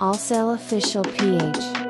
All Official PH.